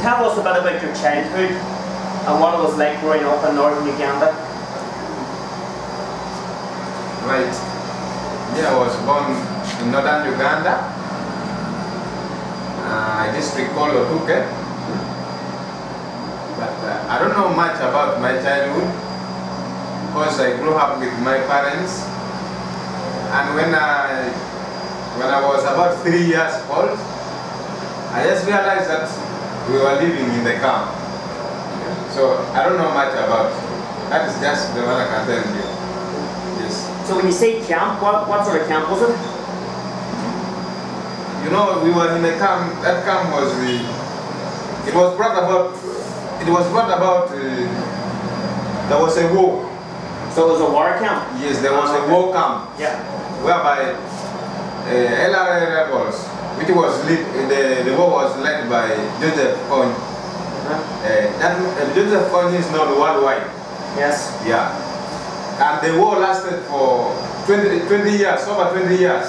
tell us a bit about your childhood and what it was like growing up in northern Uganda. Right. Yeah, I was born in northern Uganda. Uh, district called Otuke. But uh, I don't know much about my childhood because I grew up with my parents. And when I, when I was about three years old, I just realized that we were living in the camp. So I don't know much about. That is just the one I can tell you. Yes. So when you say camp, what, what sort of camp was it? You know, we were in a camp. That camp was the. It was brought about. It was brought about. Uh, there was a war. So it was a war camp? Yes, there was Ah, a war camp Yeah. whereby uh, LRA rebels, which was lead, the the war was led by Joseph Kony. Uh-huh. Uh, that uh, Joseph Kony is known worldwide. Yes. Yeah. And the war lasted for 20, 20 years, over 20 years.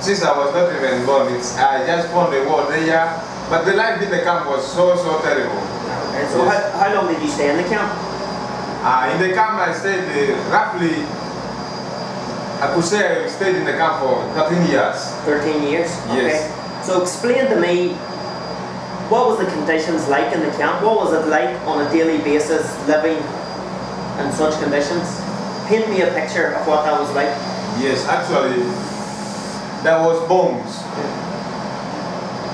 Since I was not even born, it's, I just found the war there. But the life in the camp was so, so terrible. Okay, so Yes. how, how long did you stay in the camp? Uh, in the camp, I stayed uh, roughly, I could say I stayed in the camp for 13 years. 13 years? Yes. Okay. So explain to me, what was the conditions like in the camp? What was it like on a daily basis living in such conditions? Paint me a picture of what that was like. Yes, actually, there was bombs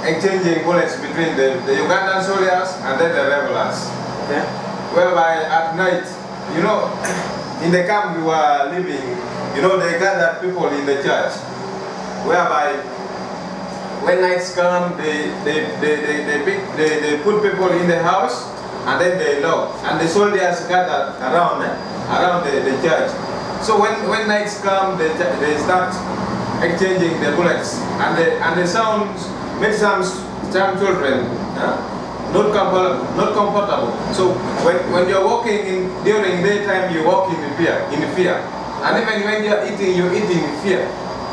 exchanging bullets between the, the Ugandan soldiers and then the rebels. Okay. whereby at night, you know, in the camp we were living, you know, they gathered people in the church, whereby when nights come, they they they they, they, pick, they, they put people in the house and then they lock, and the soldiers gathered around around the, the church. So when when nights come, they they start exchanging the bullets, and the and the sounds make some some children. not comfortable, not comfortable. So when, when you're walking in during daytime, you walk in fear, in fear, and even when you're eating, you're eating in fear.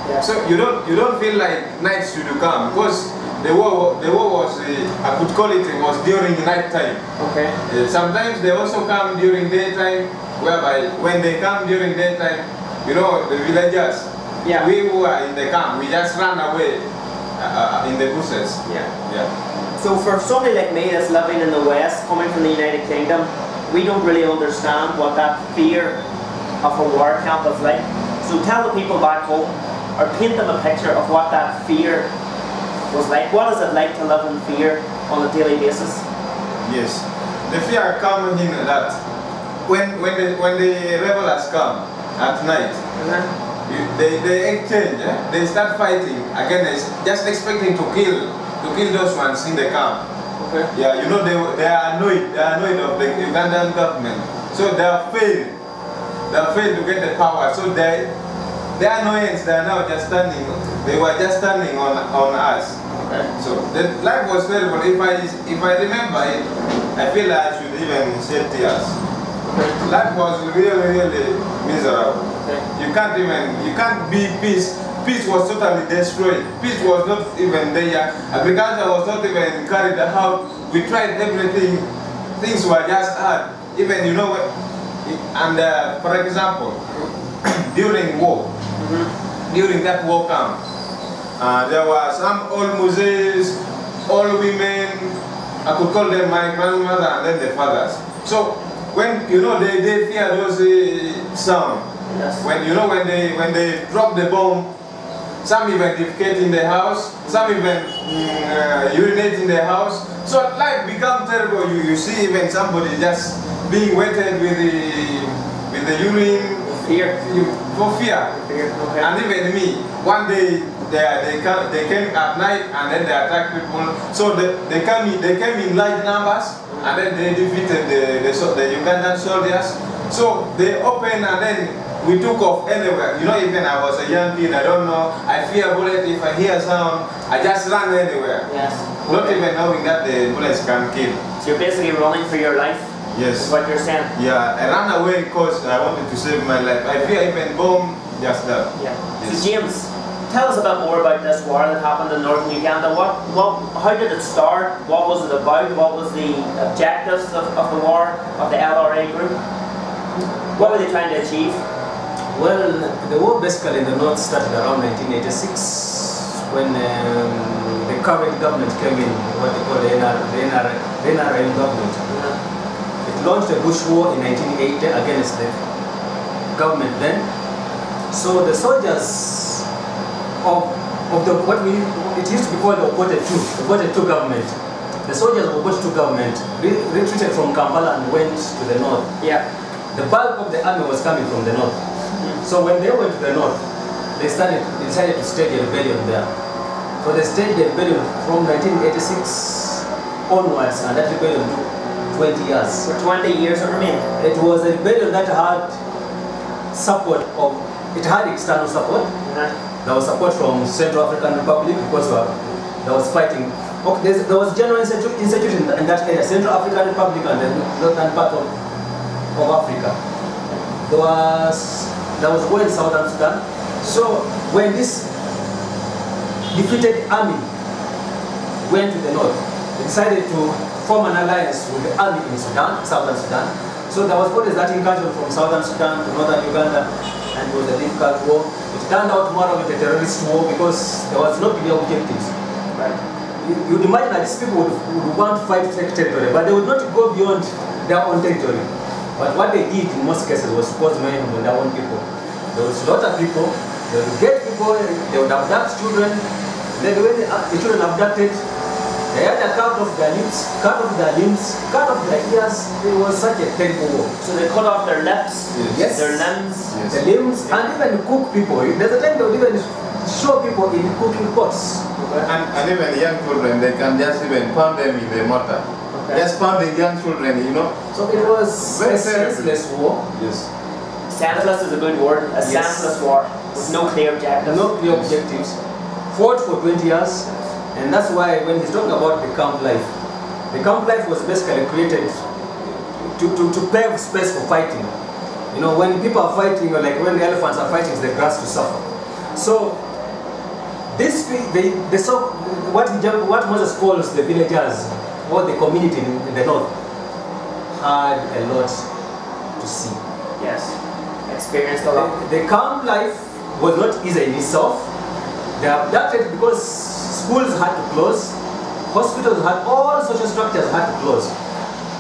Yeah. So you don't you don't feel like night should come because the war the war was uh, I could call it was during night time. Okay. Uh, sometimes they also come during daytime, whereby when they come during daytime, you know the villagers. Yeah. We who are in the camp, we just run away uh, uh, in the bushes. Yeah. Yeah. So for somebody like me that's living in the West, coming from the United Kingdom, we don't really understand what that fear of a war camp is like. So tell the people back home, or paint them a picture of what that fear was like. What is it like to live in fear on a daily basis? Yes. The fear comes in that when when the when the rebels come at night, you, they, they exchange, eh? they start fighting against just expecting to kill to kill those ones in the camp. Okay. Yeah, you know they, they are annoyed, they are annoyed of the Ugandan government. So they are failed. They are failed to get the power. So they their annoyance they are now just standing they were just standing on on us. Okay. So the life was terrible. If I if I remember it, I feel like I should even shed tears. Life was really really miserable. Okay. You can't even you can't be peace. Peace was totally destroyed. Peace was not even there. Agriculture was not even carried out. We tried everything. Things were just hard. Even you know and uh, for example during war during that war camp uh, there were some old museums, old women, I could call them my grandmother and then the fathers. So when you know they, they fear those uh, sound. Yes. When you know when they when they drop the bomb, some even defecate in the house, some even mm, uh, urinate in the house. So life becomes terrible. You, you see even somebody just being wetted with the with the urine Fear. for fear. Fear. Okay. And even me, one day they, they, come, they came at night and then they attacked people. So they, they, came in, they came in large numbers and then they defeated the, the, the Ugandan soldiers. So they opened and then we took off anywhere. You know, even I was a young kid, I don't know. I fear bullet. If I hear sound, I just run anywhere. Yes. Not Okay. even knowing that the bullets can kill. So you're basically running for your life, Yes. what you're saying. Yeah, I ran away because I wanted to save my life. I fear even bomb just that. Yeah. Yes. So James, tell us a bit more about this war that happened in northern Uganda. What, what, how did it start? What was it about? What was the objectives of, of the war, of the LRA group? What were they trying to achieve? Well, the war basically in the north started around 1986 when um, the current government came in, what they call the, NR, the, NR, the NRM government. Launched a bush war in 1980 against the government then. So the soldiers of, of the, what we, it used to be called the Obote 2, Obote 2 government. The soldiers of Obote 2 government retreated from Kampala and went to the north. Yeah. The bulk of the army was coming from the north. Mm-hmm. So when they went to the north, they started, they decided to stage a rebellion there. So they staged the rebellion from 1986 onwards, and that rebellion took 20 years. For 20 years it remained. It was a rebellion that had support of, it had external support. Uh-huh. There was support from Central African Republic because uh, there was fighting. Okay, there's- there was general insecurity insecurity in, in that area, Central African Republic and the northern part of, of Africa. There was there was war in Southern Sudan. So when this defeated army went to the north, they decided to form an alliance with the army in Sudan, Southern Sudan. So there was always that incursion from Southern Sudan to Northern Uganda, and it was a difficult war. It turned out more of a terrorist war because there was no clear objectives. Right. You, you'd imagine that these people would, would want to fight territory, but they would not go beyond their own territory. But what they did in most cases was cause mayhem on their own people. They would slaughter people, they would uh, get people, they would abduct children, then when the children abducted, they had to cut off their lips, cut off their limbs, cut off their ears. It was such a terrible war. So they cut off their lips, Yes. their limbs. Yes. The limbs, and even cook people. There's a time they would even show people in cooking pots. And, and even young children, they can just even pound them in the mortar. Okay. Just pounding young children, you know. So it was Very a senseless war. Yes. Senseless is a good word. A Yes. senseless war with no clear objective. no clear objectives, fought for 20 years, and that's why when he's talking about the camp life, the camp life was basically created to, to, to pave space for fighting. You know, when people are fighting, or like when the elephants are fighting, it's the grass to suffer. So, this, they, they saw what, he, what Moses calls the villagers, or the community in, the north, had a lot to see. Yes. Experienced a lot. The, the camp life was not easy in itself. They abducted because schools had to close, hospitals had, all social structures had to close.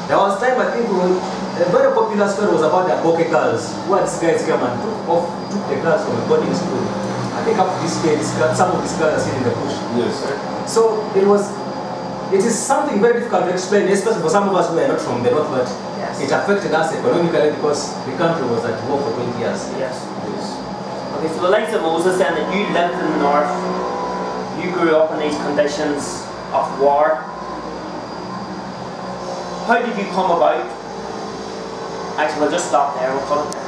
There was time I think when, a very popular story was about the Aboke girls, where these guys came and took off, took the girls from a boarding school. I think up to this day, these girls, some of these girls are still in the bush. Yes. So it was, it is something very difficult to explain, especially for some of us who are not from the north, but Yes. it affected us economically because the country was at war for 20 years. Yes. Yes. Okay, so the likes of Moses then that you lived in the north, you grew up in these conditions of war. How did you come about? Actually, we'll just stop there. We'll.